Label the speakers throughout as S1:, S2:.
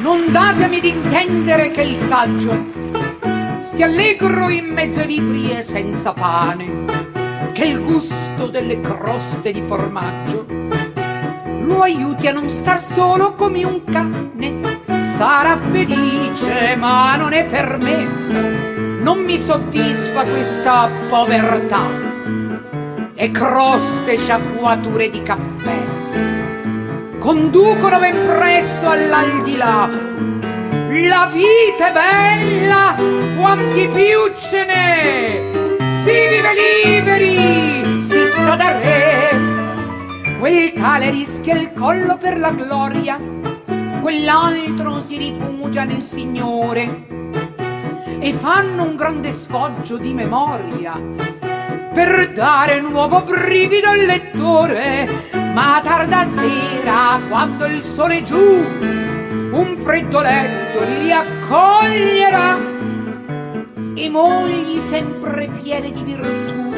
S1: Non datemi d'intendere che il saggio stia allegro in mezzo ai libri e senza pane, che il gusto delle croste di formaggio lo aiuti a non star solo come un cane. Sarà felice, ma non è per me. Non mi soddisfa questa povertà e croste sciacquature di caffè conducono ben presto all'aldilà. La vita è bella, quanti più ce n'è. Si vive liberi, si sta da re. Quel tale rischia il collo per la gloria, quell'altro si rifugia nel Signore e fanno un grande sfoggio di memoria per dare nuovo brivido al lettore. Ma tarda sera, quando il sole giù, un freddo letto li riaccoglierà e mogli sempre piene di virtù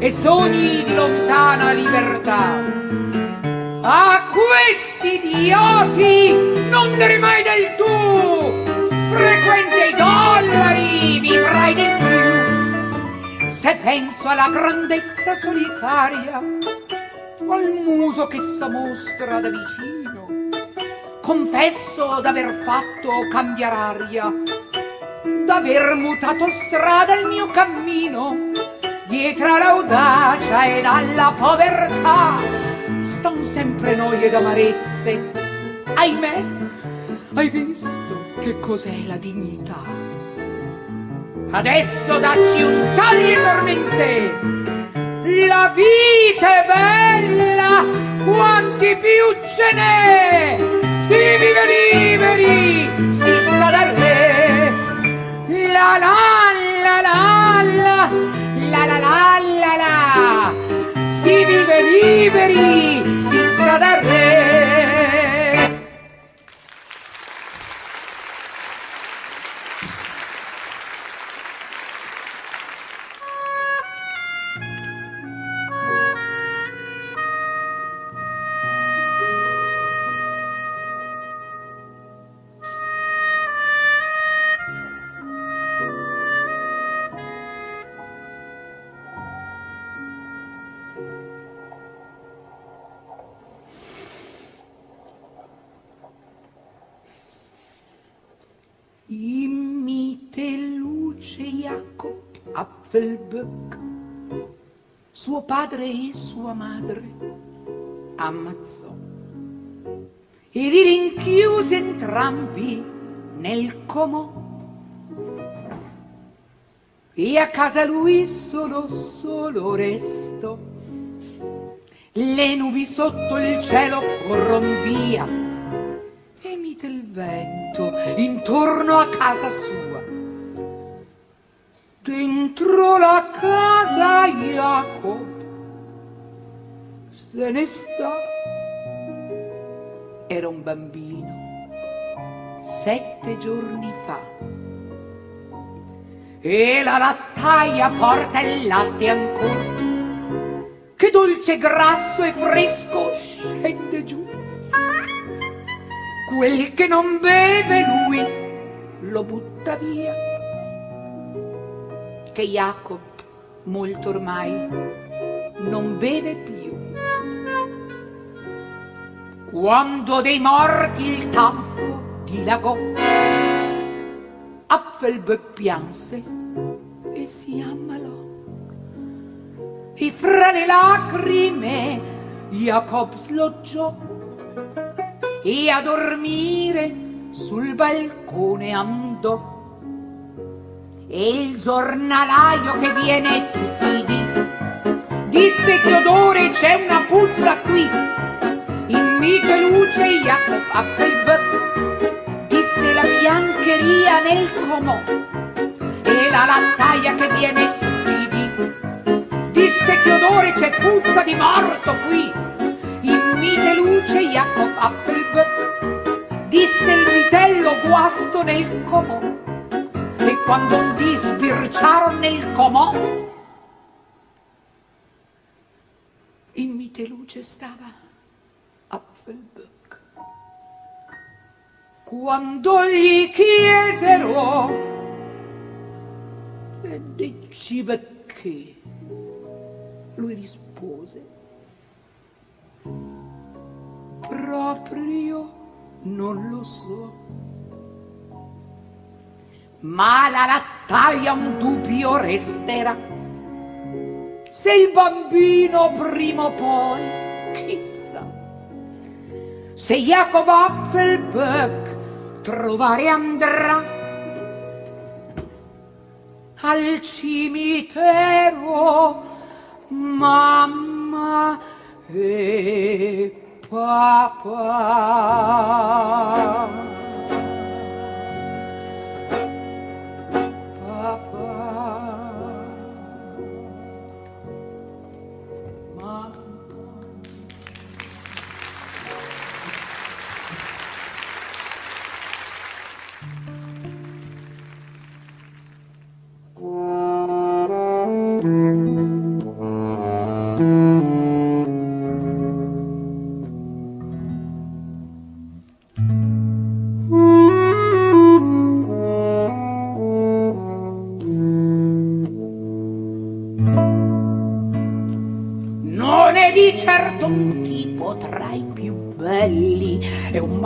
S1: e sogni di lontana libertà. A questi idioti non dare mai del tu, frequenti ai dollari vivrai di più. Se penso alla grandezza solitaria, al muso che s'amostra da vicino, confesso d'aver fatto cambiare aria, d'aver mutato strada il mio cammino, dietro all'audacia ed alla povertà, ston sempre noie ed amarezze. Ahimè, hai visto che cos'è la dignità? Adesso dacci un taglio tormente. La vita è bella, quanti più ce n'è. Si vive liberi, si sta da re. La la la la la, la la la la la. Si vive liberi, si sta da re. Apfelböck, suo padre e sua madre ammazzò e li rinchiuse entrambi nel comò. E a casa lui solo, solo restò. Le nubi sotto il cielo corron via e mite il vento intorno a casa sua. Se ne sta. Era un bambino sette giorni fa. E la lattaia porta il latte ancora, che dolce grasso e fresco scende giù quel che non beve lui lo butta via. Che Jacob, molto ormai, non beve più. Quando dei morti il tanfo dilagò, Apfelböck pianse e si ammalò. E fra le lacrime Jacob sloggiò e a dormire sul balcone andò. E il giornalaio che viene tutti i disse che odore c'è una puzza qui qui che luce Jacob Appelböck disse la biancheria nel comò. E la lattaia che viene di tutti disse che odore c'è puzza di morto qui. In mite luce Jacob Appelböck disse il vitello guasto nel comò. E quando un dì sbirciaron nel comò in mite luce stava. Quando gli chiesero e dici perché, lui rispose proprio non lo so. Ma la lattaia un dubbio resterà. Se il bambino prima o poi, chissà, se Jacob Apfelböck trovare andrà al cimitero, mamma e papà.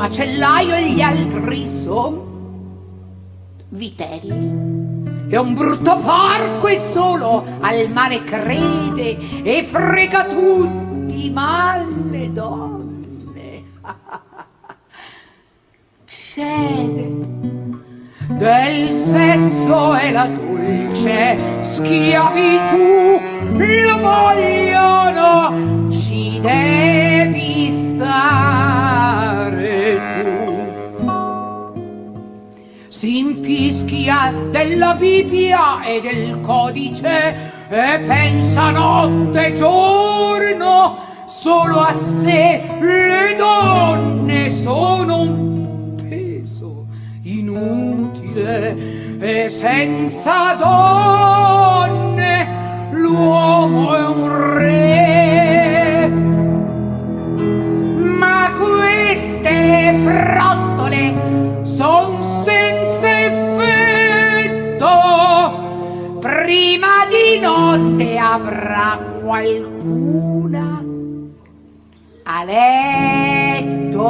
S1: Macellaio e gli altri son vitelli. È un brutto porco e solo al male crede e frega tutti ma le donne. Cede del sesso e la dolce schiavitù lo vogliono ci devi stare si infischia della Bibbia e del codice e pensa notte e giorno solo a sé. Le donne sono un peso inutile e senza donne l'uomo è un re. Di notte avrà qualcuna a letto.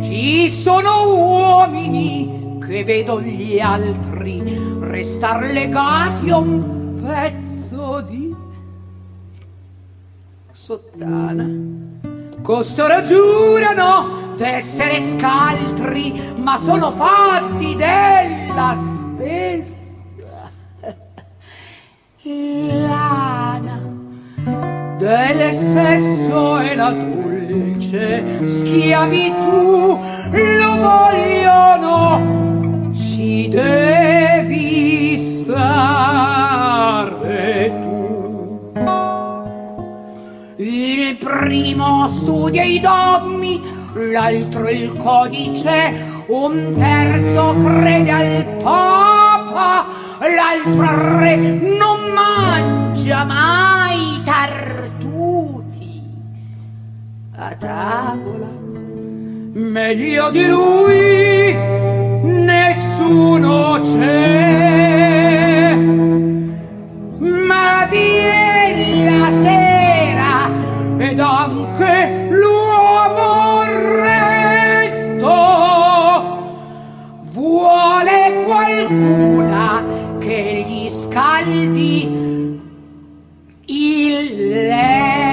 S1: Ci sono uomini che vedo gli altri restar legati a un pezzo di sottana Costoro giurano d'essere scaltri, ma sono fatti della stessa. Lana del sesso e la dolce schiavitù lo vogliono ci devi stare tu. Il primo studia i dogmi, l'altro il codice, un terzo crede al Papa, l'altro al re non mangia mai tartufi a tavola. Meglio di lui nessuno c'è, ma viene la sera ed anche l'uomo qualcuna che gli scaldi il letto.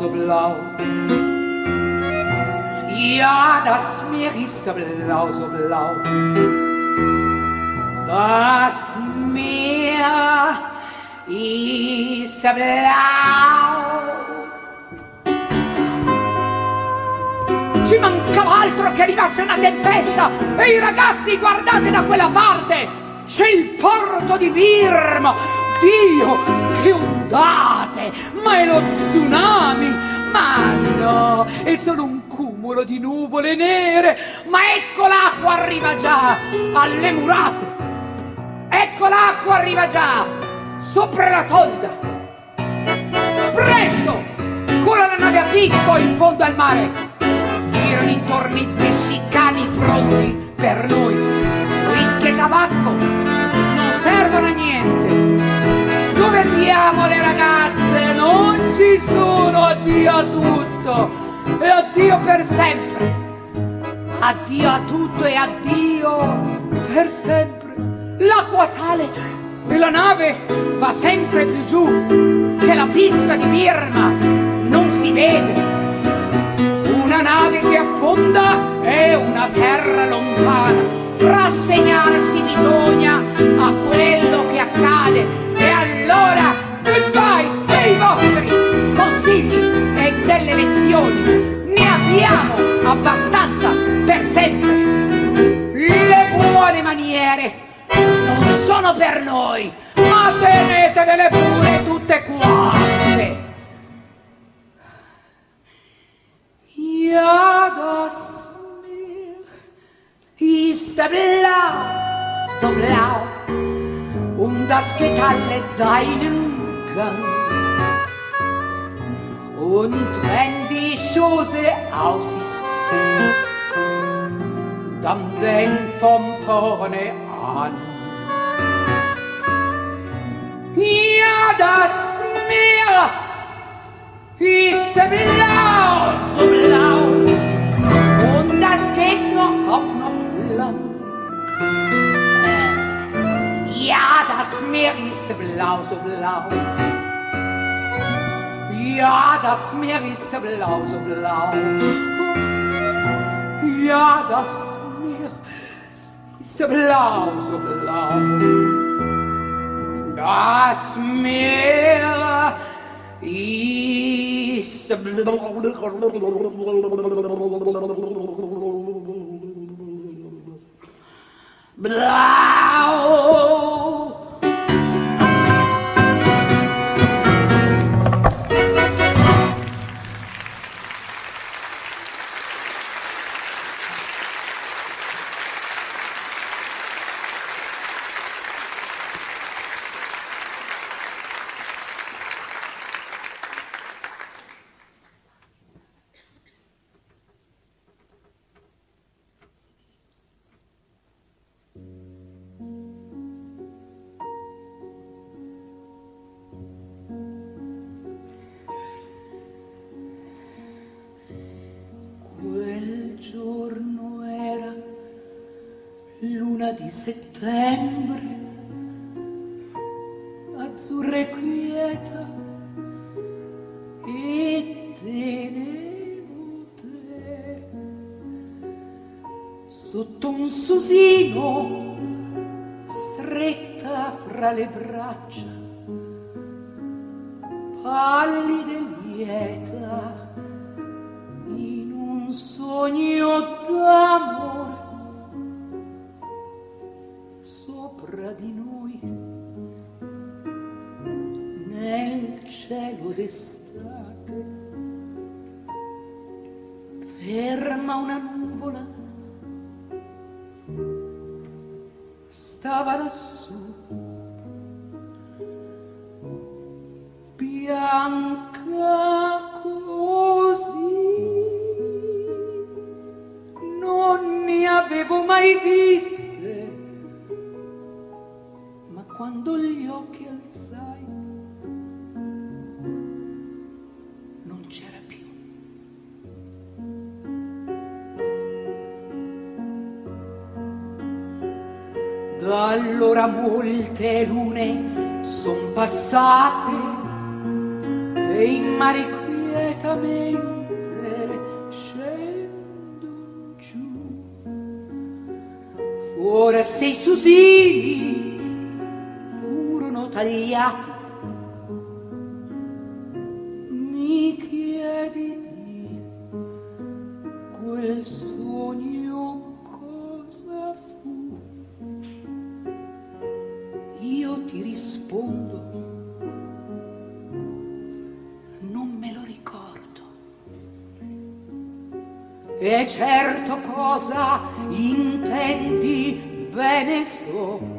S1: So blau. Ja, das Meer ist blau, so blau. Das Meer ist blau. ci mancava altro che arrivasse una tempesta! E i ragazzi, guardate da quella parte! C'è il porto di Birma! Dio, che ondate! Ma è lo tsunami! Ma no, è solo un cumulo di nuvole nere! Ma ecco l'acqua arriva già alle murate! Ecco l'acqua arriva già sopra la tolda! Presto! Cura la nave a picco in fondo al mare! girano intorno i messicani pronti per noi. Whisky e tabacco non servono a niente. Dove abbiamo le ragazze? Non ci sono. Addio a tutto e addio per sempre. Addio a tutto e addio per sempre. L'acqua sale e la nave va sempre più giù, che la pista di Birma non si vede una nave che affonda è una terra lontana. Rassegnarsi bisogna a quello che accade. Allora, goodbye dei vostri consigli e delle lezioni. Ne abbiamo abbastanza per sempre. Le buone maniere non sono per noi, ma tenetevele pure tutte quante. Ja, das Meer ist blau, so blau, und das geht alles seinen Gang. Und wenn die Chose aus ist, dann denk von vorne an. Ja, das Meer ist blau, so blau, und das geht noch auch noch lang. Ja, das Meer ist blau, so blau. Ja, das Meer ist blau, so blau. Ja, das Meer ist blau, so blau. Das Meer ist blau. furono tagliati. Mi chiedi di quel sogno cosa fu? Io ti rispondo, non me lo ricordo. E certo cosa intendi bene so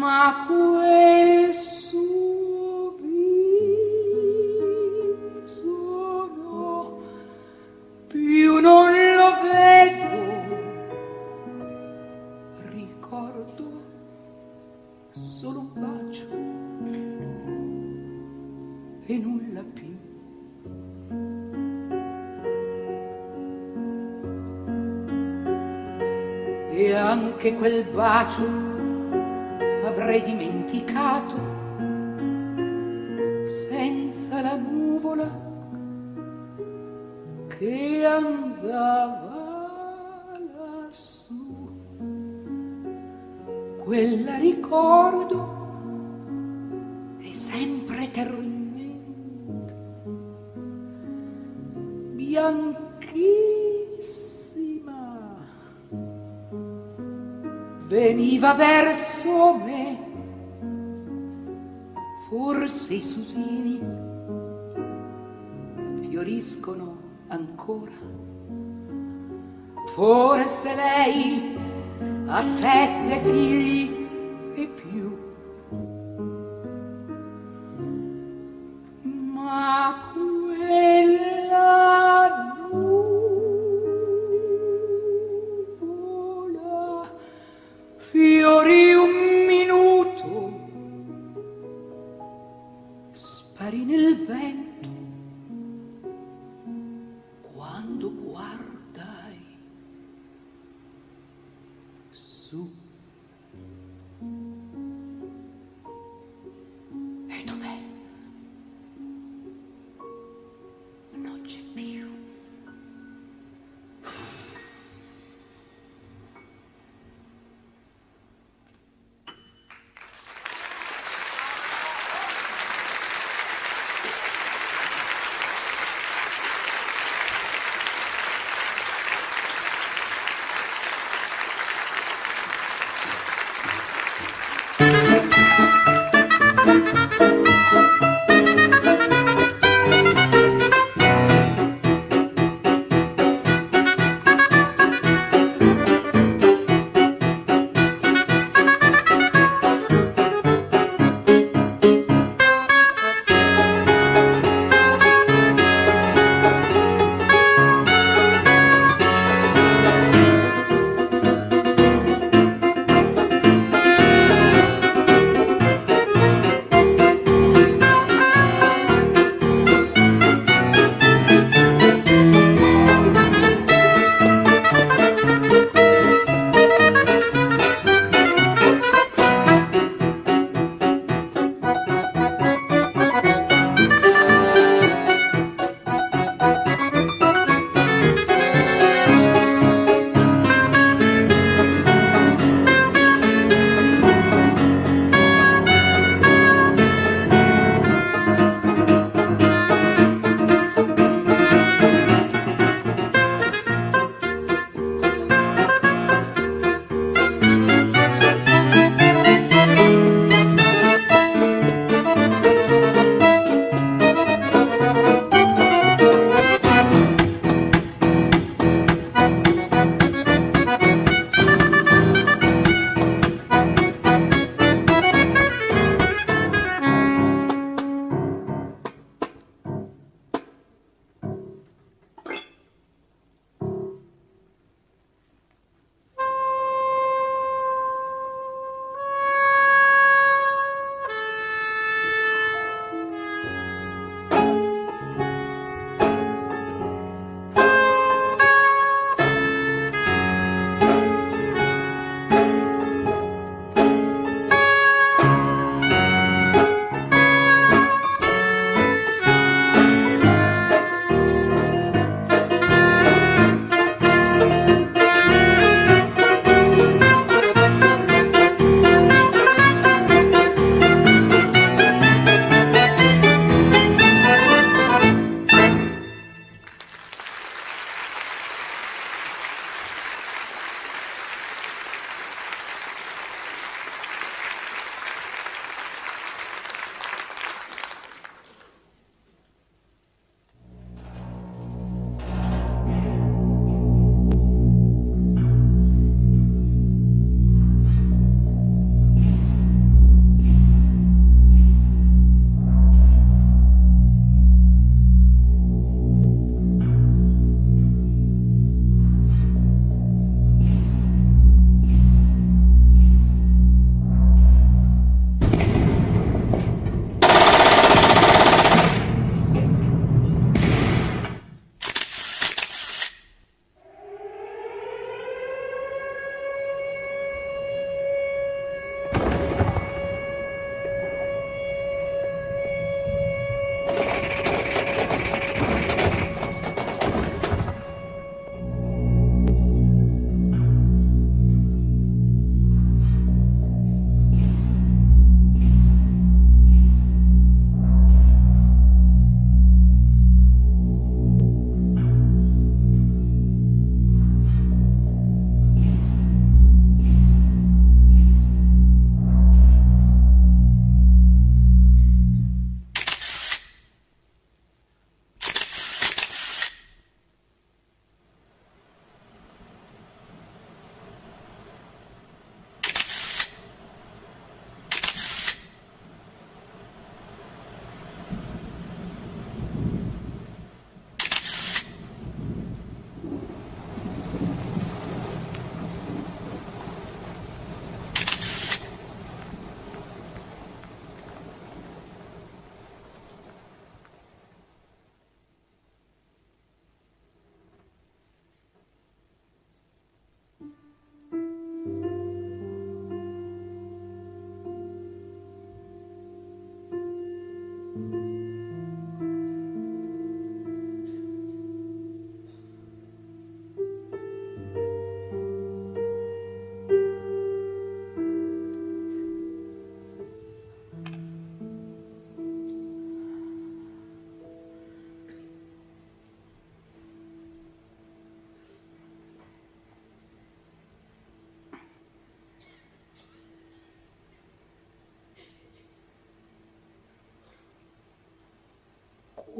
S1: ma quel suo viso no, più non lo vedo. Ricordo solo un bacio e nulla più. E anche quel bacio dimenticato. ancora. Forse lei ha sette figli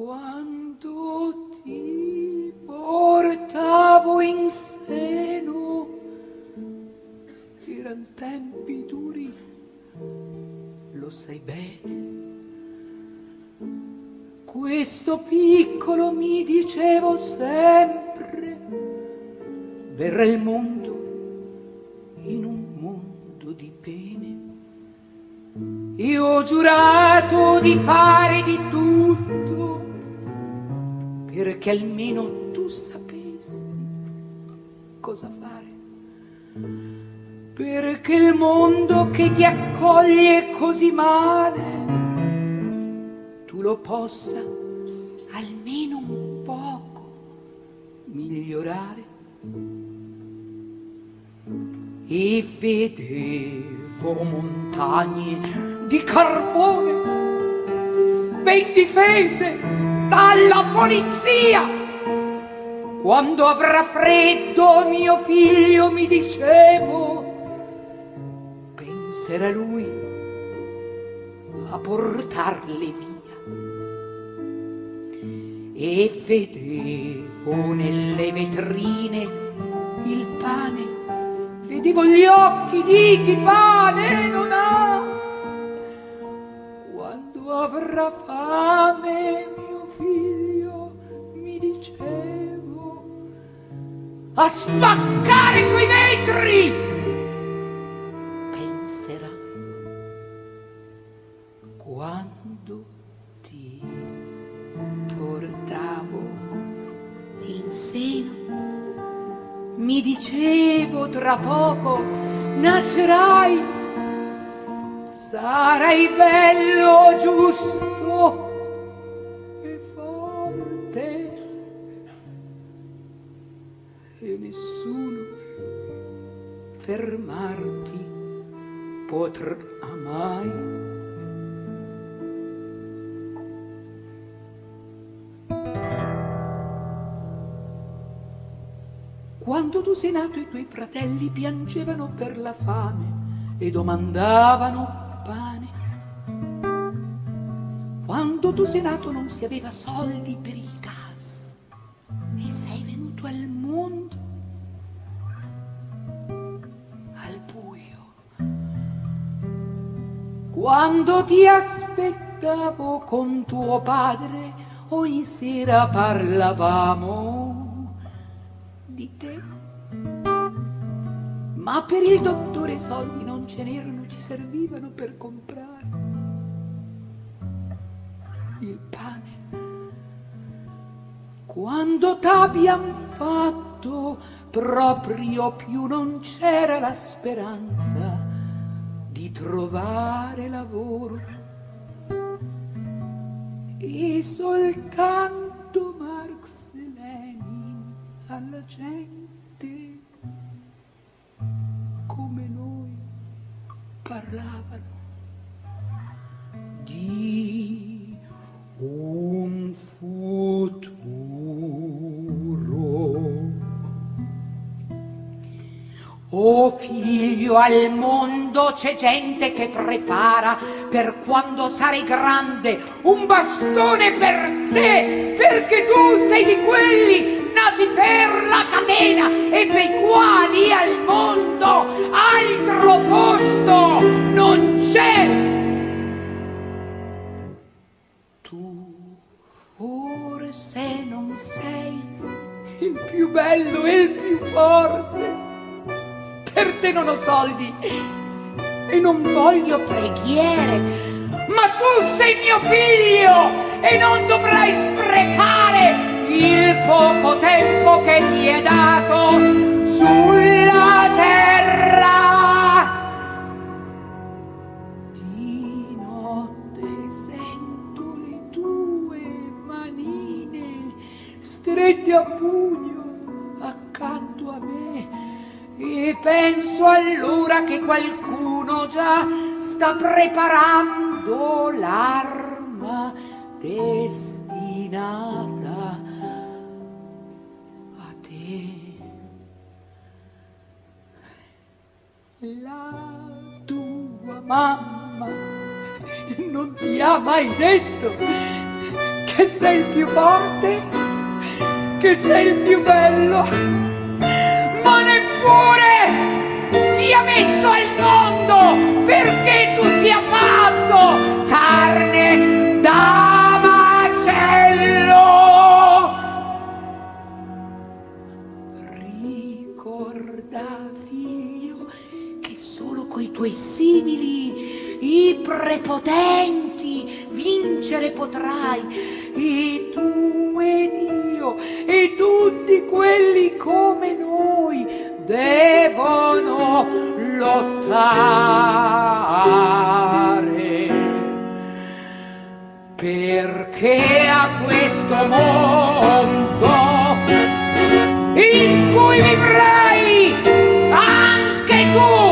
S1: quando ti portavo in seno eran tempi duri lo sai bene. Questo piccolo mi dicevo sempre verrà il mondo in un mondo di pene. Io ho giurato di fare di perché almeno tu sapessi cosa fare perché il mondo che ti accoglie così male tu lo possa almeno un poco migliorare. E vedevo montagne di carbone ben difese dalla polizia. Quando avrà freddo mio figlio mi dicevo, penserà lui a portarle via e vedevo nelle vetrine il pane, vedevo gli occhi di chi pane non ha. Quando avrà fame a spaccare quei vetri. Penserà quando ti portavo in seno. Mi dicevo tra poco nascerai, sarai bello, giusto fermarti potrà mai. Quando tu sei nato i tuoi fratelli piangevano per la fame e domandavano pane. Quando tu sei nato non si aveva soldi per il gas e sei venuto al mondo Quando ti aspettavo con tuo padre ogni sera parlavamo di te. Ma per il dottore i soldi non ce n'erano, ci servivano per comprare il pane. Quando t'abbiam fatto proprio più non c'era la speranza trovare lavoro e soltanto Marx e Lenin alla gente come noi parlavano di un futuro. Oh figlio, al mondo c'è gente che prepara per quando sarai grande un bastone per te, perché tu sei di quelli nati per la catena e per i quali al mondo altro posto non c'è. Tu forse non sei il più bello e il più forte per te non ho soldi. E non voglio preghiere, ma tu sei mio figlio e non dovrai sprecare il poco tempo che ti è dato sulla che qualcuno già sta preparando l'arma destinata a te. La tua mamma non ti ha mai detto che sei il più forte, che sei il più bello, ma neppure ti ha messo al mondo perché tu sia fatto carne da macello. Ricorda, figlio, che solo coi tuoi simili, i prepotenti, vincere potrai e tu ed io e tutti quelli come noi devono lottare. Perché a questo mondo in cui vivrai anche tu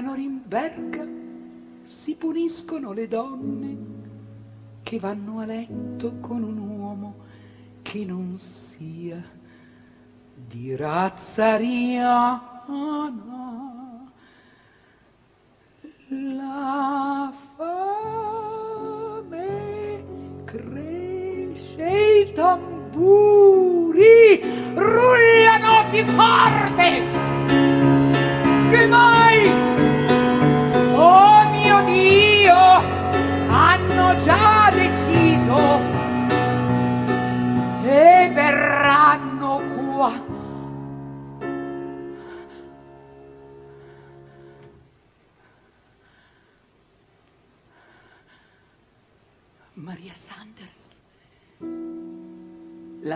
S1: Norimberga si puniscono le donne che vanno a letto con un uomo che non sia di razza riana. La fame cresce, i tamburi rullano più forte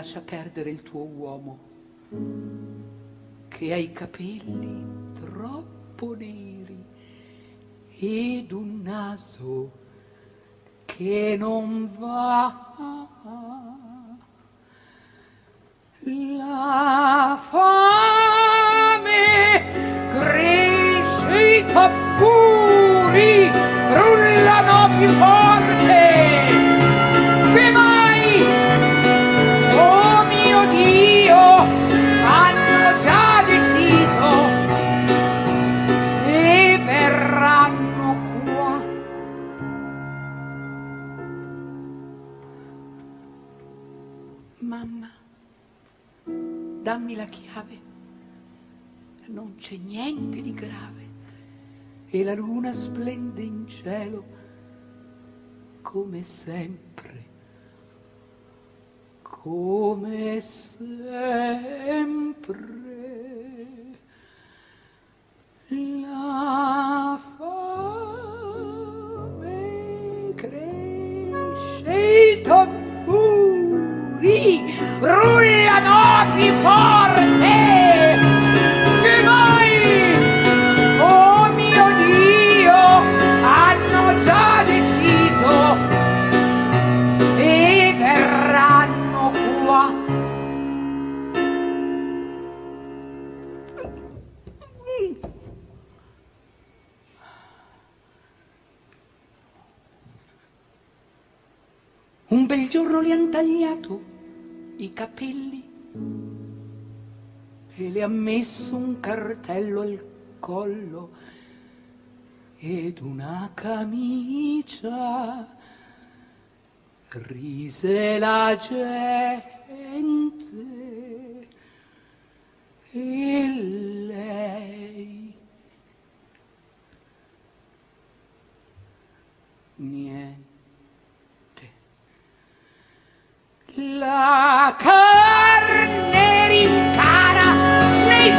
S1: lascia perdere il tuo uomo che ha i capelli troppo neri ed un naso che non va. La fame cresce, i tamburi rullano più forte. Che dammi la chiave. Non c'è niente di grave e la luna splende in cielo come sempre, come sempre. La fame cresce i tamburi rullano più forte giorno le han tagliato i capelli e le ha messo un cartello al collo ed una camicia. Rise la gente e lei
S2: niente. La carne rincara nei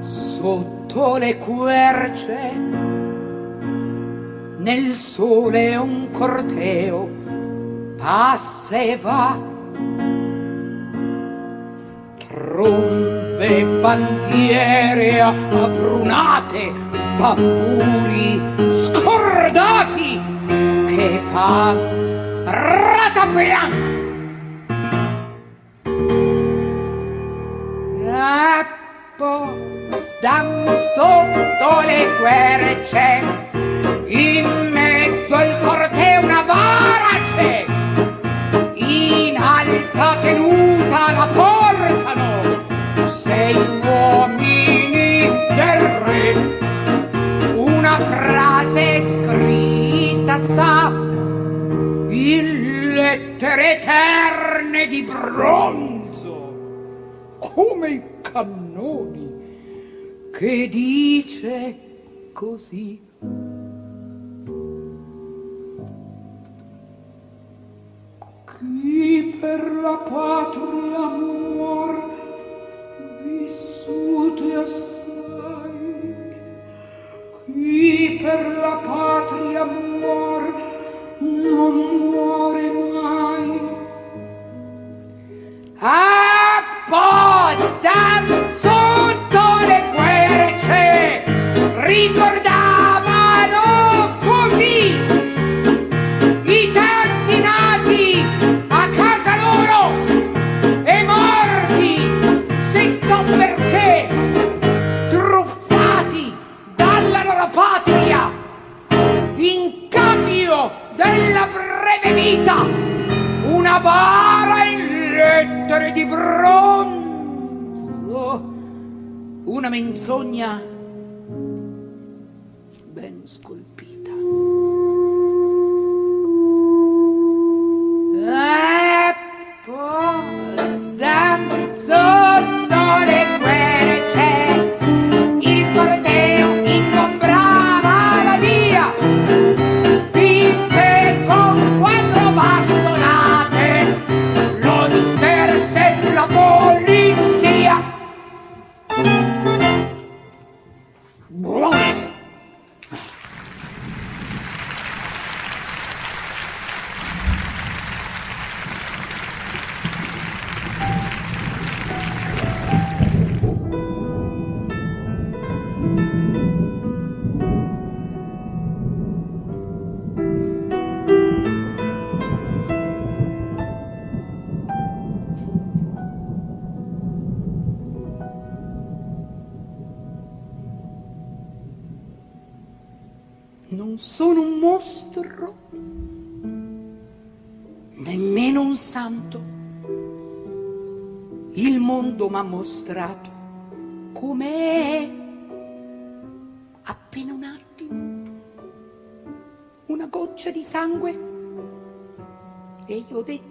S2: sobborghi
S1: le querce. Nel sole un corteo passa e va. Trombe bandiere abbrunate tamburi scordati che fan ratapian poi stiamo sotto le querce, in mezzo al corteo una bara c'è, in alta tenuta la portano, sei uomini del re, una frase scritta sta, in lettere eterne di bronzo, come cannoni che dice così. Chi per la patria muor vissute assai, chi per la patria muor non muore mai. A stop. Una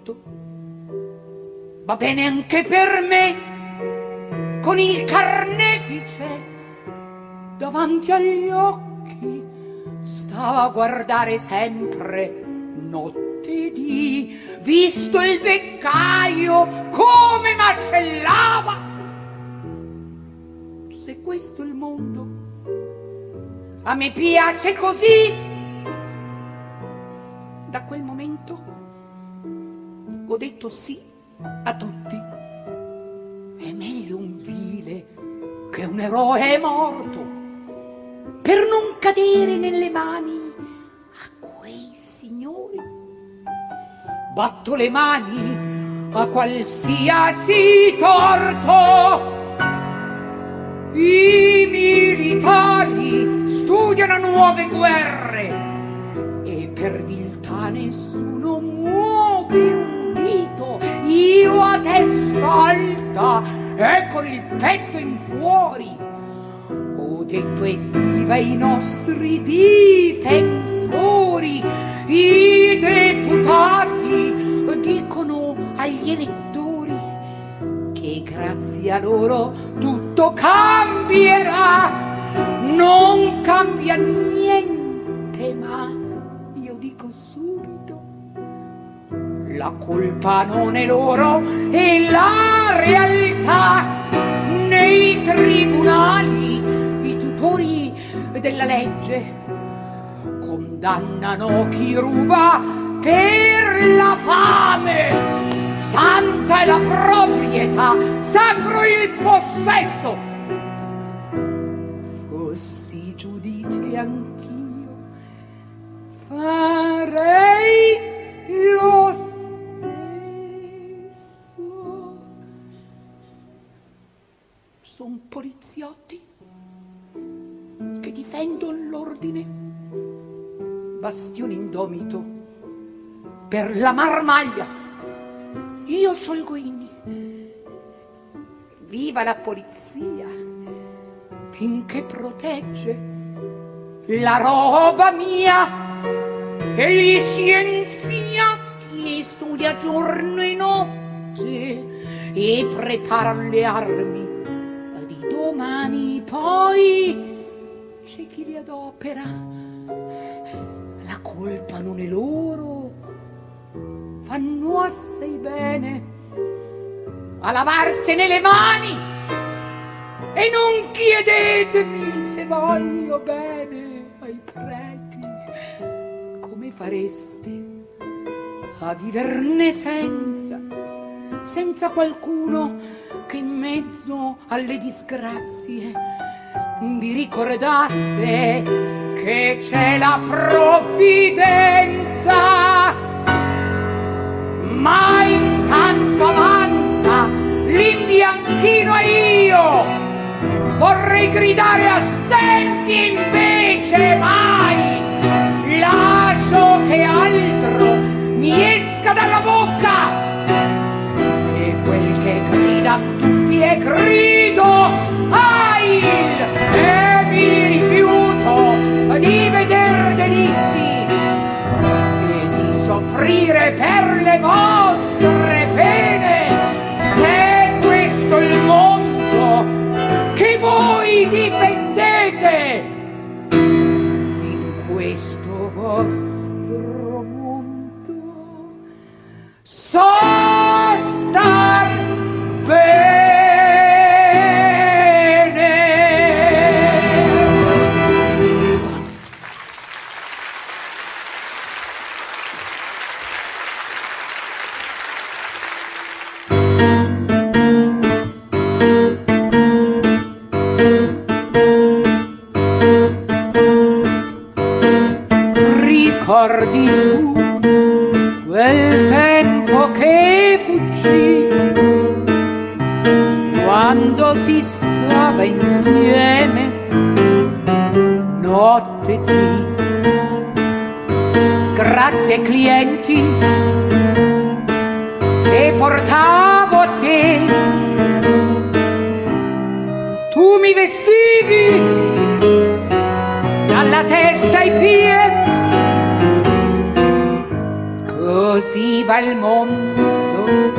S1: detto, va bene anche per me, con il carnefice davanti agli occhi stava a guardare sempre notte di visto il beccaio come macellava. Se questo è il mondo a me piace così. Da quel momento ho detto sì a tutti è meglio un vile che un eroe morto per non cadere nelle mani a quei signori. Batto le mani a qualsiasi torto. I militari studiano nuove guerre e per viltà nessuno muove. Io a testa alta e con il petto in fuori. Detto evviva i nostri difensori, i deputati. Dicono agli elettori che grazie a loro tutto cambierà, non cambia niente, ma la colpa non è loro, è la realtà. Nei tribunali fuori della legge condannano chi ruba per la fame. Santa è la proprietà sacro il possesso. Fossi giudice anch'io farei poliziotti che difendono l'ordine. Bastione indomito per la marmaglia. Io sciolgo inni. Viva la polizia finché protegge la roba mia e gli scienziati studia giorno e notte e preparano le armi domani poi c'è chi li adopera. La colpa non è loro. Fanno assai bene a lavarsene le mani. E non chiedetemi se voglio bene ai preti. Come fareste a viverne senza, senza qualcuno che in mezzo alle disgrazie vi ricordasse che c'è la provvidenza. Ma intanto avanza l'imbianchino e io. Vorrei gridare attenti invece mai. Lascio che altro mi esca dalla bocca è grido ai e mi rifiuto di veder delitti e di soffrire per le vostre pene. Se questo è il mondo che voi difendete insieme notte di ragazzi e clienti che portavo a te. Tu mi vestivi dalla testa ai piedi, così va il mondo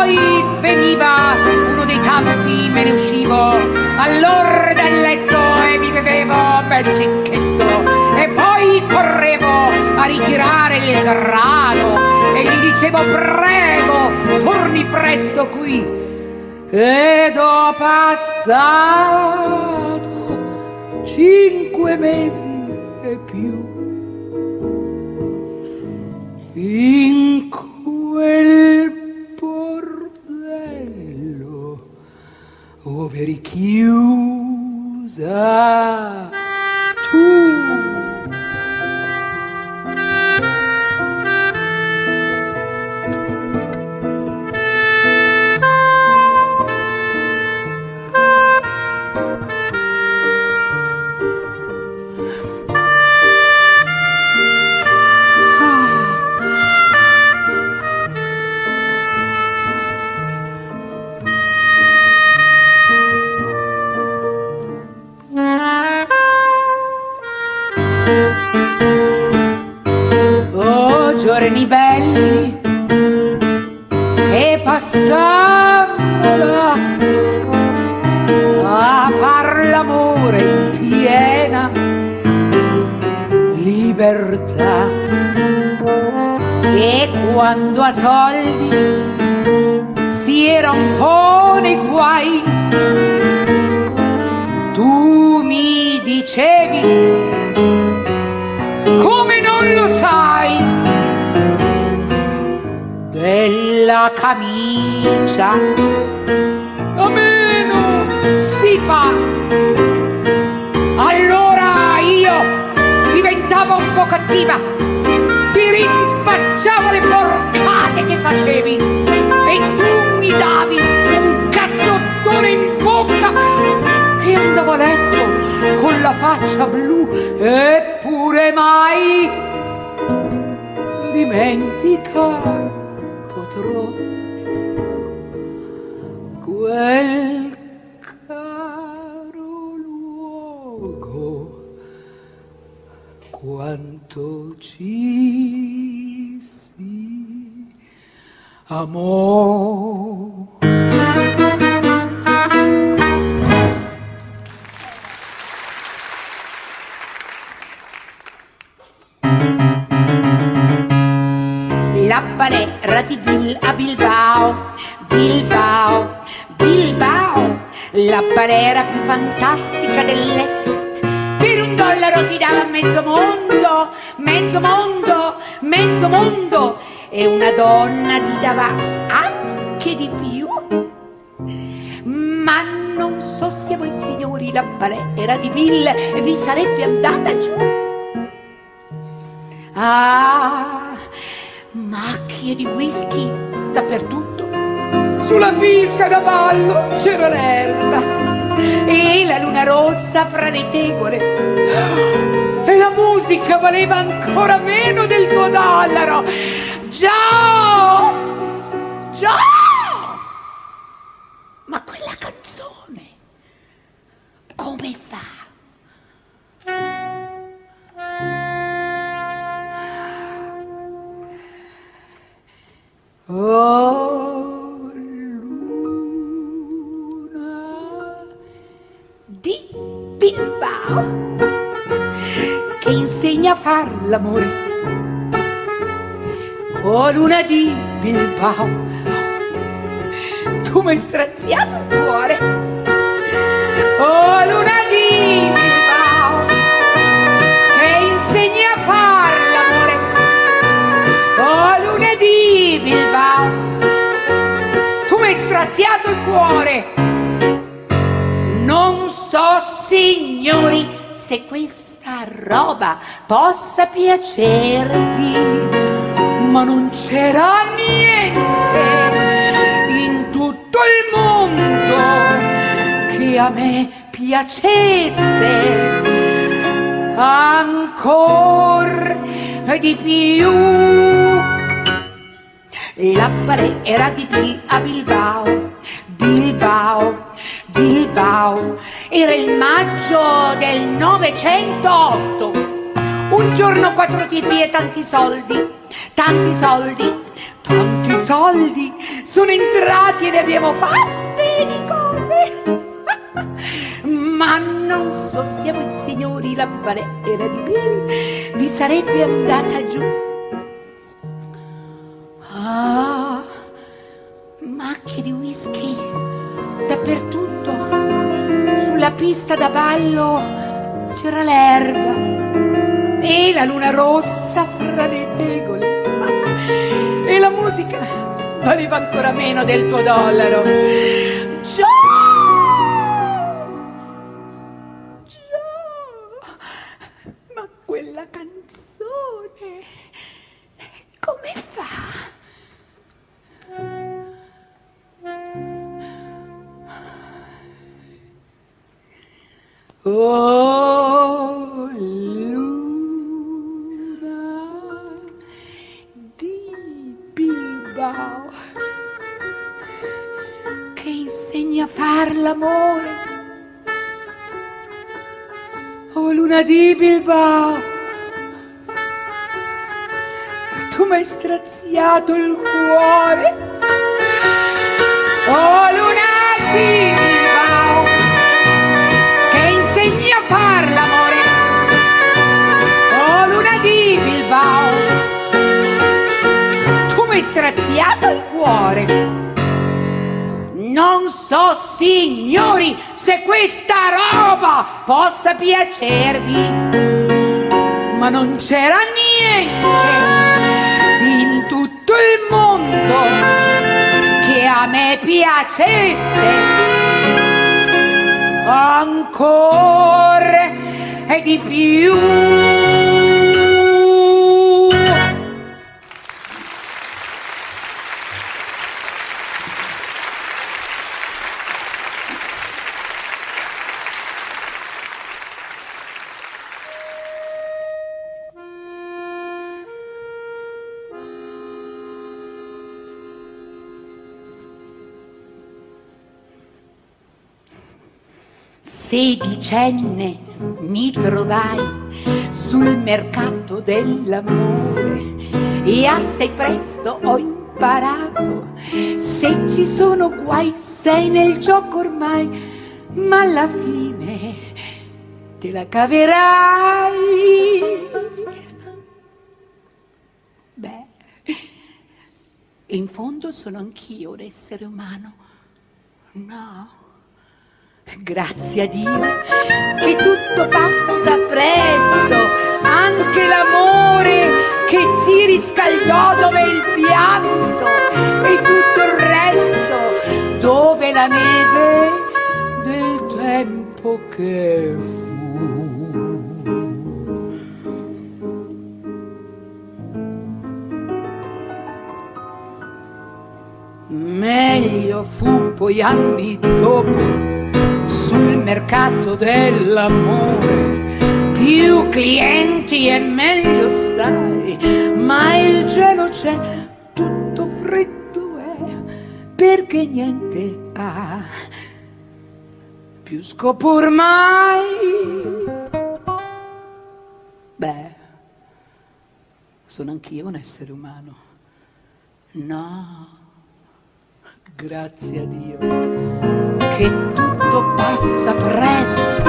S1: poi veniva uno dei tanti, me ne uscivo all'ora del letto e mi bevevo un bel cicchetto e poi correvo a ritirare il grano e gli dicevo prego, torni presto qui. Ed ho passato cinque mesi e più in quel Silverichiusa tu. Passavano a far l'amore in piena libertà. E quando a soldi si era un po' nei guai tu mi dicevi come non lo sai della camicia. A meno si fa. Allora io diventavo un po' cattiva, ti rinfacciavo le porcate che facevi. E tu mi davi un cazzottone in bocca. E andavo a letto con la faccia blu. Eppure mai dimenticare potrò quel caro luogo quanto ci si amò. Di Bill a Bilbao, Bilbao, Bilbao, la balera più fantastica dell'est. Per un dollaro ti dava mezzo mondo, mezzo mondo, mezzo mondo. E una donna ti dava anche di più. Ma non so se voi signori la balera di Bill vi sarebbe andata giù. Ah, macchie di whisky dappertutto. Sulla pista da ballo c'era l'erba e la luna rossa fra le tegole. E la musica valeva ancora meno del tuo dollaro. Già! Già! Ma quella canzone come fa? Oh, luna di Bilbao che insegna a far l'amore. Oh, luna di Bilbao, tu mi hai straziato il cuore. Oh, luna di Luna di Bilbao, tu mi hai straziato il cuore. Non so, signori, se questa roba possa piacervi, ma non c'era niente in tutto il mondo che a me piacesse ancora di più. La ballet era di Bil a Bilbao, Bilbao, Bilbao. Era il maggio del 908. Un giorno quattro tipi e tanti soldi, tanti soldi, tanti soldi sono entrati e ne abbiamo fatti di cose ma non so se voi signori la balera di Bill vi sarebbe andata giù. Whisky dappertutto, sulla pista da ballo c'era l'erba e la luna rossa fra le tegole e la musica valeva ancora meno del tuo dollaro. Già! Di Bilbao, tu mi hai straziato il cuore. Oh luna di Bilbao, che insegni a far l'amore. Oh luna di Bilbao, tu mi hai straziato il cuore. Non so, signori, se questa roba possa piacervi, ma non c'era niente in tutto il mondo che a me piacesse ancora e di più. Sedicenne mi trovai sul mercato dell'amore e assai presto ho imparato se ci sono guai sei nel gioco ormai ma alla fine te la caverai. Beh in fondo sono anch'io un essere umano no Grazie a Dio che tutto passa presto, anche l'amore che ci riscaldò dove il pianto e tutto il resto dove la neve del tempo che fu. Meglio fu poi anni dopo sul mercato dell'amore. Più clienti e meglio stai, ma il cielo c'è, tutto freddo è, perché niente ha più scopo ormai. Beh, sono anch'io un essere umano. No, grazie a Dio, che tutto passa presto,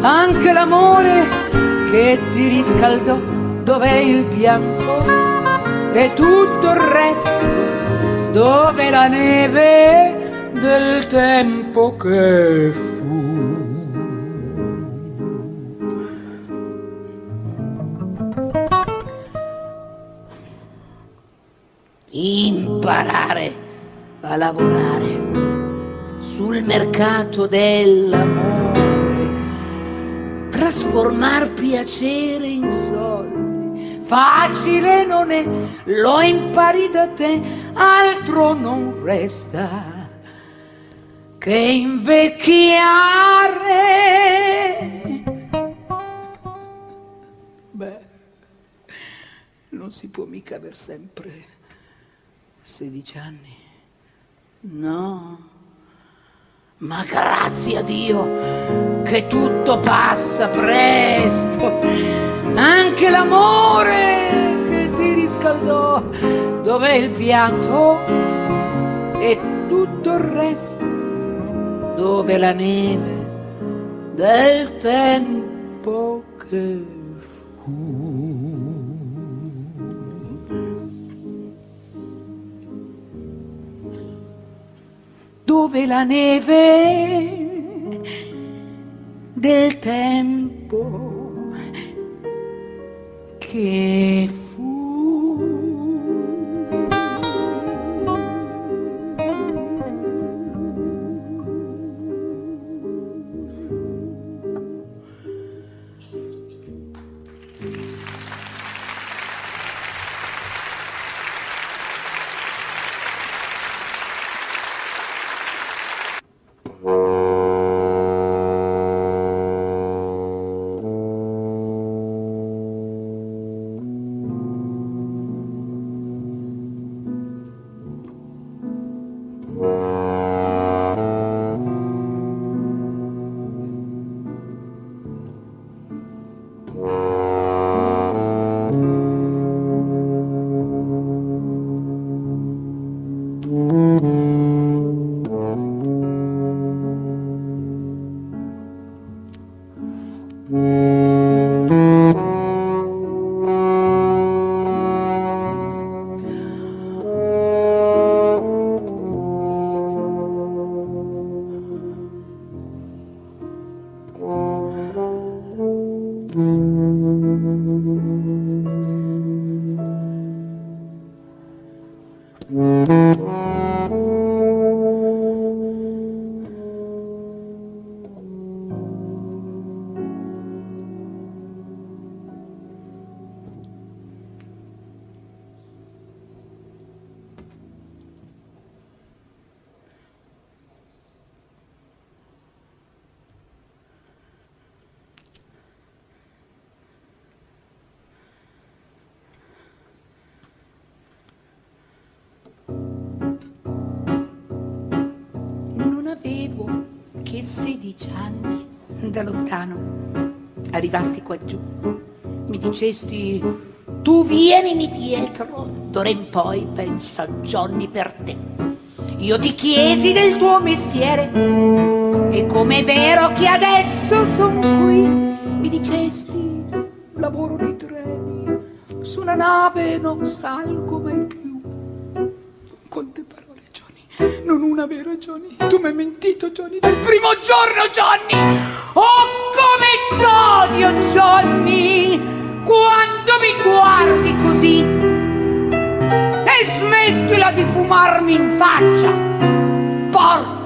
S1: anche l'amore che ti riscaldò, dov'è il bianco? E tutto il resto, dove la neve del tempo che fu. Imparare a lavorare sul mercato dell'amore, trasformar piacere in soldi. Facile non è, lo impari da te, altro non resta che invecchiare. Beh, non si può mica aver sempre 16 anni. No. Ma grazie a Dio che tutto passa presto, anche l'amore che ti riscaldò, dov'è il pianto e tutto il resto, dove la neve del tempo che fu. Dove la neve del tempo che arrivasti qua giù, mi dicesti tu vienimi dietro, d'ora in poi pensa Johnny per te. Io ti chiesi del tuo mestiere e come è vero che adesso son qui, mi dicesti lavoro nei treni, su una nave non salgo non una vera Johnny, tu mi hai mentito Johnny, dal primo giorno Johnny! Oh come t'odio, Johnny, quando mi guardi così. E smettila di fumarmi in faccia, porco.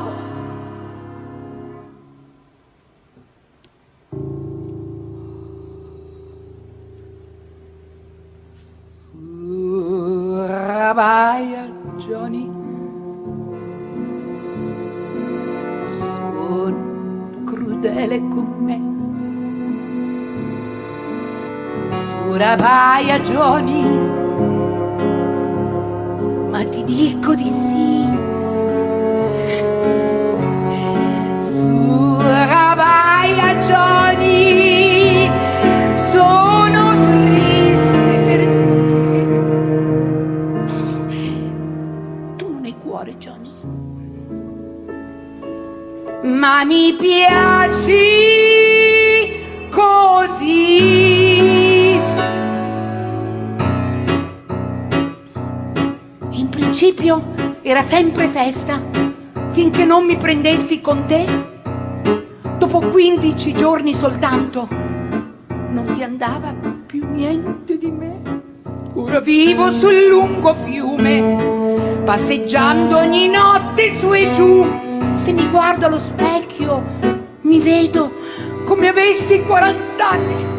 S1: Rabaia, crudele con me. Ora vai a Johnny, ma ti dico di sì. Ma mi piaci così. principio era sempre festa, finché non mi prendesti con te. Dopo 15 giorni soltanto non ti andava più niente di me. Ora vivo sul lungo fiume, passeggiando ogni notte su e giù. Se mi guardo allo specchio, mi vedo come avessi 40 anni.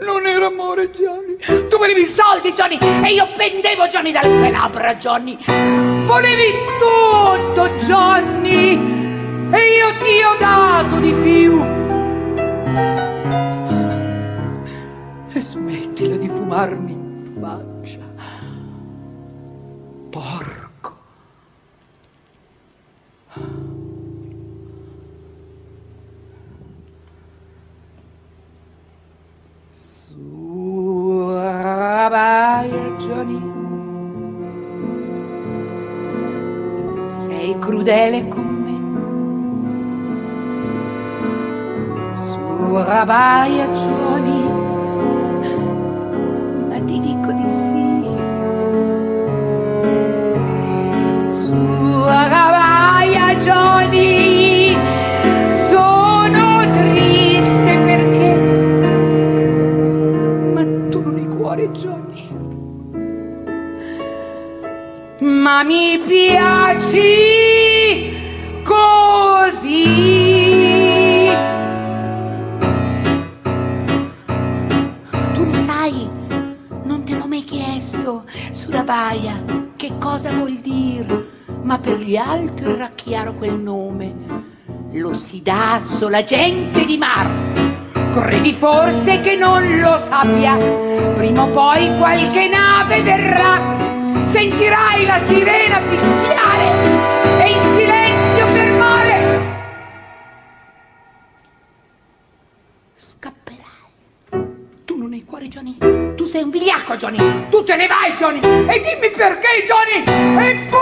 S1: Non era
S3: amore, Johnny.
S1: Tu volevi i soldi, Johnny, e io pendevo Johnny dal tue labbra, Johnny. Volevi tutto, Johnny, e io ti ho dato di più. Fumarmi in faccia. Porco. Su Rabaia, Johnny. Sei crudele con me. Su Rabaia, mi piaci così. Tu lo sai, non te l'ho mai chiesto, Surabaya, che cosa vuol dire, ma per gli altri era chiaro quel nome. Lo si dà solo a gente di mar. Credi forse che non lo sappia? Prima o poi qualche nave verrà, sentirai la sirena fischiare e in silenzio per mare scapperai. Tu non hai cuore, Johnny. Tu sei un vigliacco, Johnny. Tu te ne vai, Johnny. E dimmi perché, Johnny. Eppure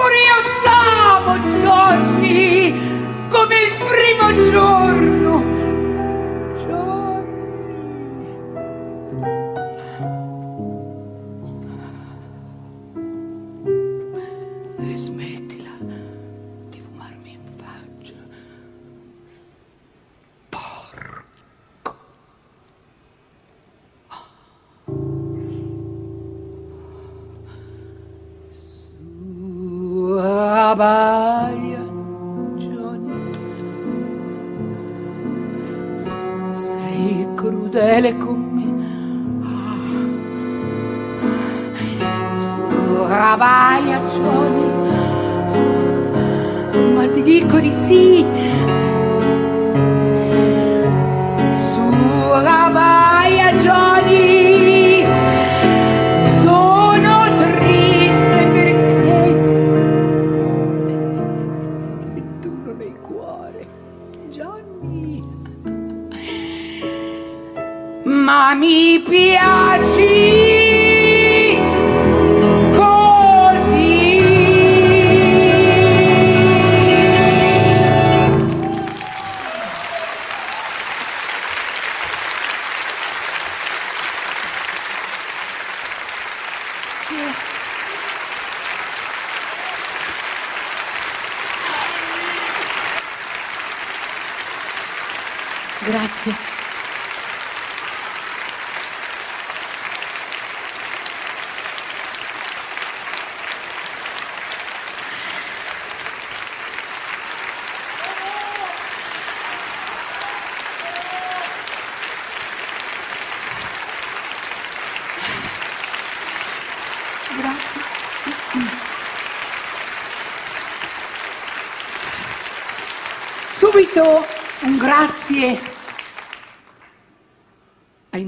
S1: mi piaci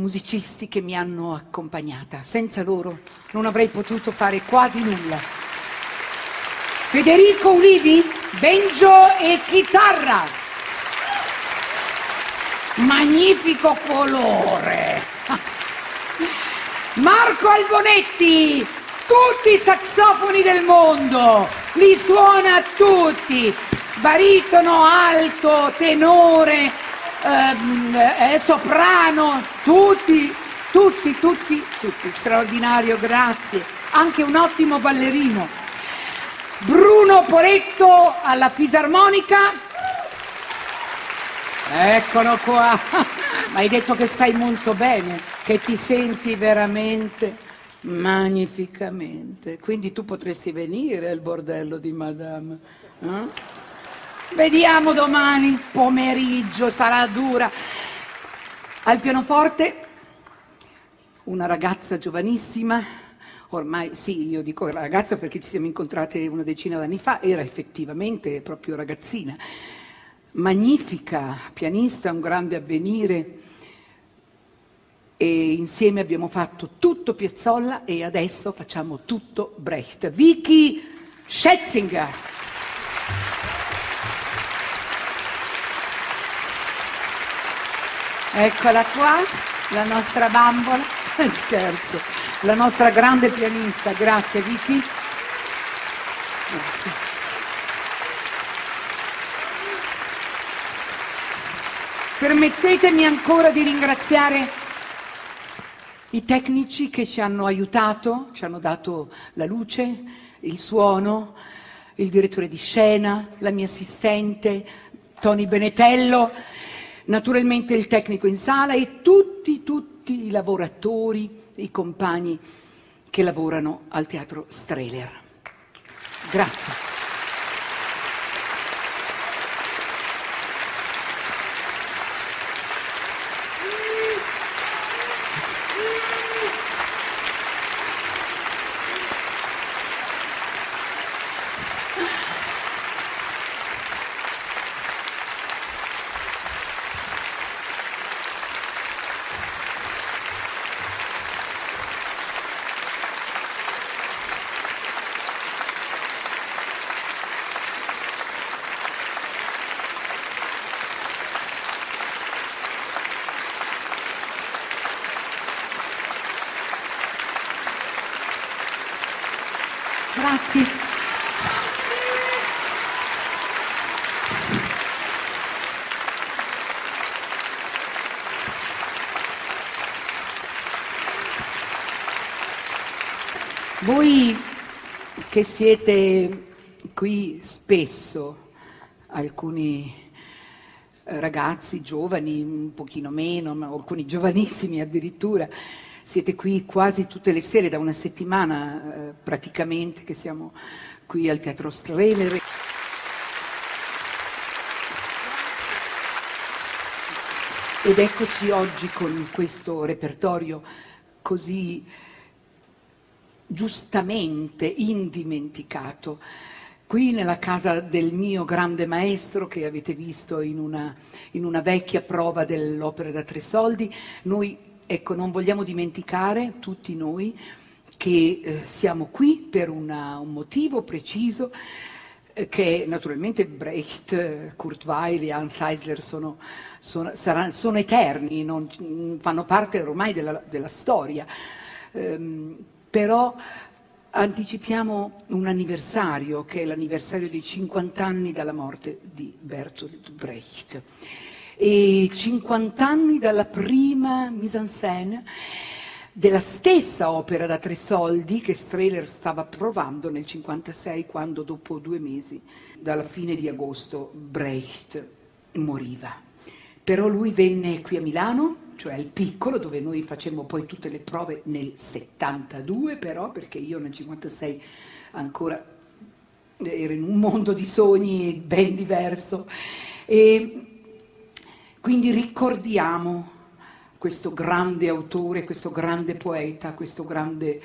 S1: musicisti che mi hanno accompagnata. Senza loro non avrei potuto fare quasi nulla. Federico Ulivi, banjo e chitarra. Magnifico colore. Marco Albonetti, tutti i saxofoni del mondo, li suona tutti, baritono, alto, tenore, ehm, eh, soprano, tutti, tutti, tutti, tutti, straordinario, grazie. Anche un ottimo ballerino. Bruno Poretto alla fisarmonica. Eccolo qua. Ma hai detto che stai molto bene, che ti senti veramente magnificamente. Quindi tu potresti venire al bordello di Madame. eh? Vediamo domani pomeriggio, sarà dura. Al pianoforte una ragazza giovanissima, ormai sì, io dico ragazza perché ci siamo incontrate una decina d'anni fa, era effettivamente proprio ragazzina, magnifica pianista, un grande avvenire e insieme abbiamo fatto tutto Piazzolla e adesso facciamo tutto Brecht. Vicky Schetzinger. Eccola qua, la nostra bambola, scherzo, la nostra grande pianista, grazie Vicky. Grazie. Permettetemi ancora di ringraziare i tecnici che ci hanno aiutato, ci hanno dato la luce, il suono, il direttore di scena, la mia assistente, Tony Benetello, naturalmente il tecnico in sala e tutti, tutti i lavoratori, i compagni che lavorano al Teatro Strehler. Grazie. Grazie. Voi che siete qui spesso, alcuni ragazzi giovani, un pochino meno, ma alcuni giovanissimi addirittura, siete qui quasi tutte le sere, da una settimana eh, praticamente, che siamo qui al Teatro Strehler. Ed eccoci oggi con questo repertorio così giustamente indimenticato. Qui nella casa del mio grande maestro, che avete visto in una, in una vecchia prova dell'opera da tre soldi, noi Ecco, non vogliamo dimenticare, tutti noi, che eh, siamo qui per una, un motivo preciso, eh, che naturalmente Brecht, Kurt Weill e Hans Eisler sono, sono, saranno, sono eterni, non, fanno parte ormai della, della storia, ehm, però anticipiamo un anniversario, che è l'anniversario dei 50 anni dalla morte di Bertolt Brecht e 50 anni dalla prima mise en scène della stessa opera da tre soldi che Strehler stava provando nel 1956 quando dopo due mesi dalla fine di agosto Brecht moriva. Però lui venne qui a Milano, cioè al piccolo, dove noi facemmo poi tutte le prove nel 72 però, perché io nel 1956 ancora ero in un mondo di sogni ben diverso. E quindi ricordiamo questo grande autore, questo grande poeta, questo grande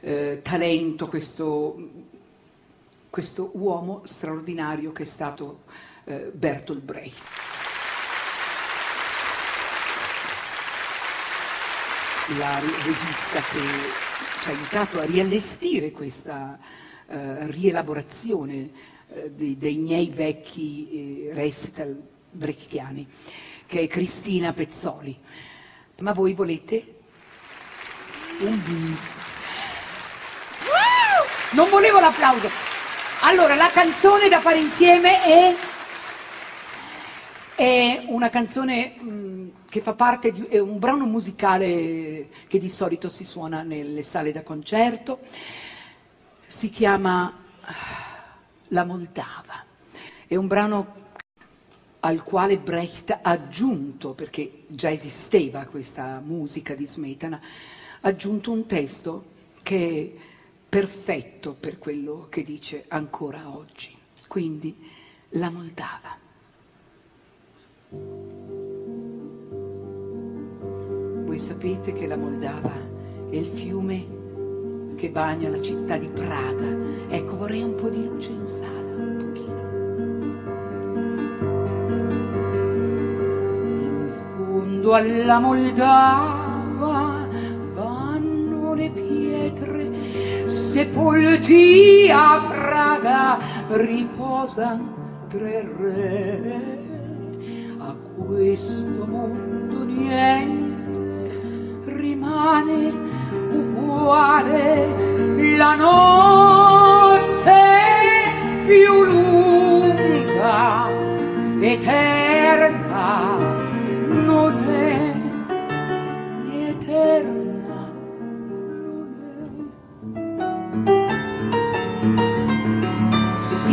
S1: eh, talento, questo, questo, uomo straordinario che è stato eh, Bertolt Brecht. La regista che ci ha aiutato a riallestire questa eh, rielaborazione eh, dei, dei, miei vecchi eh, recital brechtiani che è Cristina Pezzoli. Ma voi volete un bis? Non volevo l'applauso. Allora, la canzone da fare insieme è, è una canzone mh, che fa parte di è un brano musicale che di solito si suona nelle sale da concerto. Si chiama La Moldava. È un brano al quale Brecht ha aggiunto, perché già esisteva questa musica di Smetana, ha aggiunto un testo che è perfetto per quello che dice ancora oggi. Quindi la Moldava. Voi sapete che la Moldava e il fiume che bagna la città di Praga. Ecco, vorrei un po' di luce in sala, un pochino. In fondo alla Moldava vanno le pietre sepolti a Praga, riposan tre re. A questo mondo niente rimane uguale la notte più lunga, eterna non è, eterna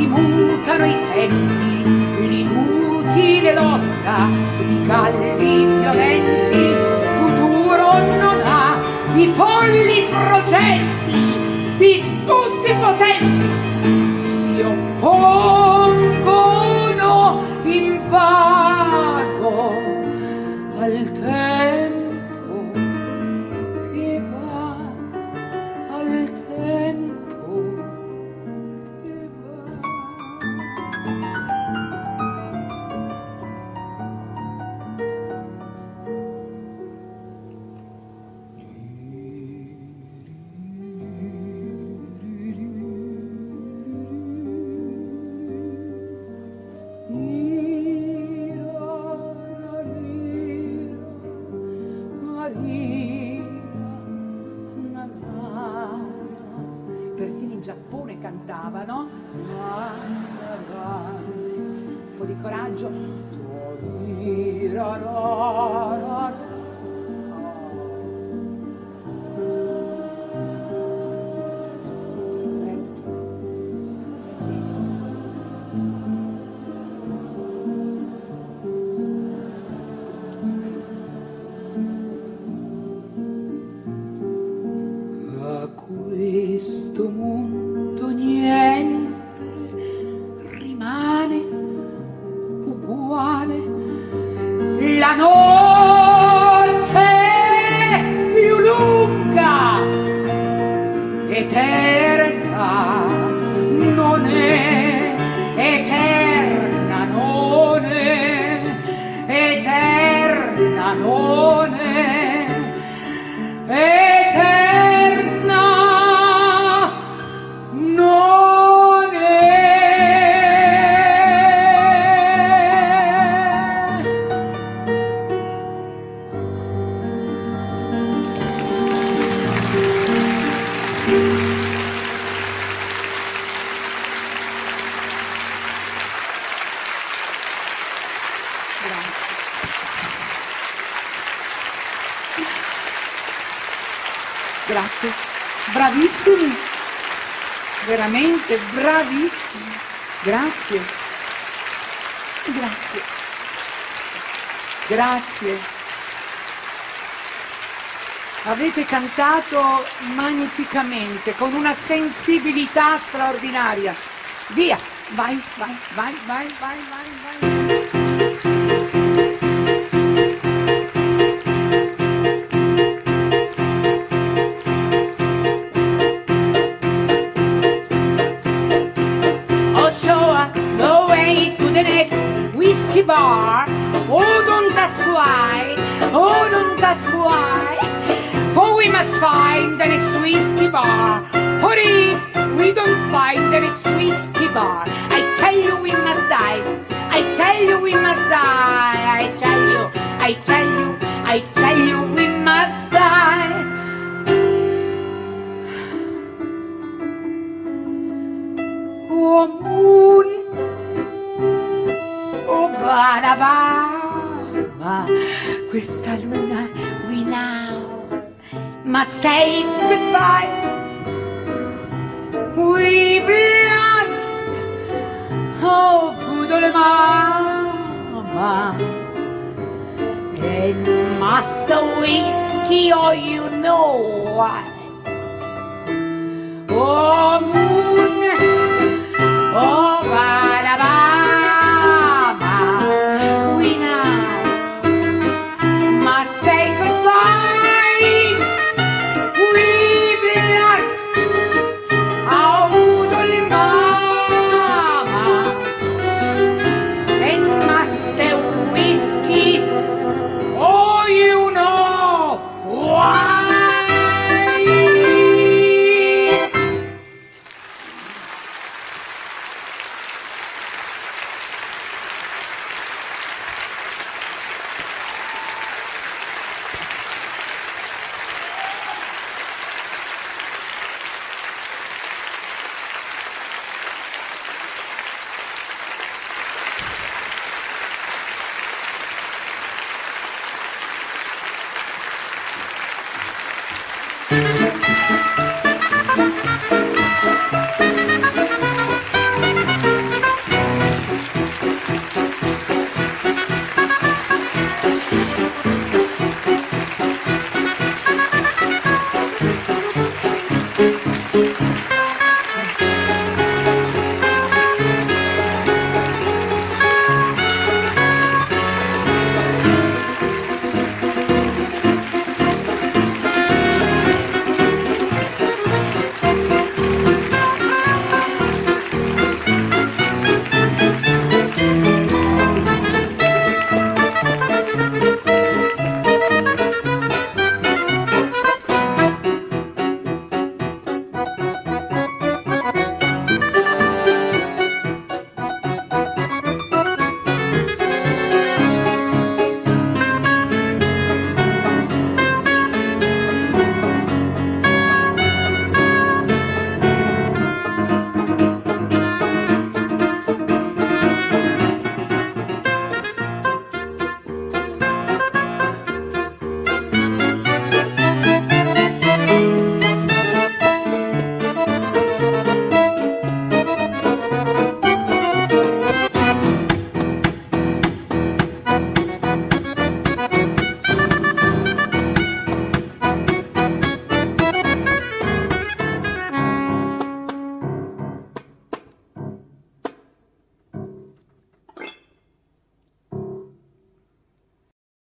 S1: mutano i tempi, l'inutile lotta di galli progetti di tutti i potenti si oppongono in vano Grazie. Grazie. Grazie. Avete cantato magnificamente, con una sensibilità straordinaria. Via, vai, vai, vai, vai, vai, vai, vai. Whiskey bar. If we don't find the next whiskey bar, I tell you we must die. I tell you we must die. I tell you, I tell you, I tell you we must die. Oh moon, oh Vanavama, questa luna must say goodbye. We've lost au bout de la main. Whiskey or you know what. Oh, moon, oh, ba-da-ba.